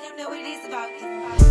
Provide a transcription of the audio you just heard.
I don't know what it is about you.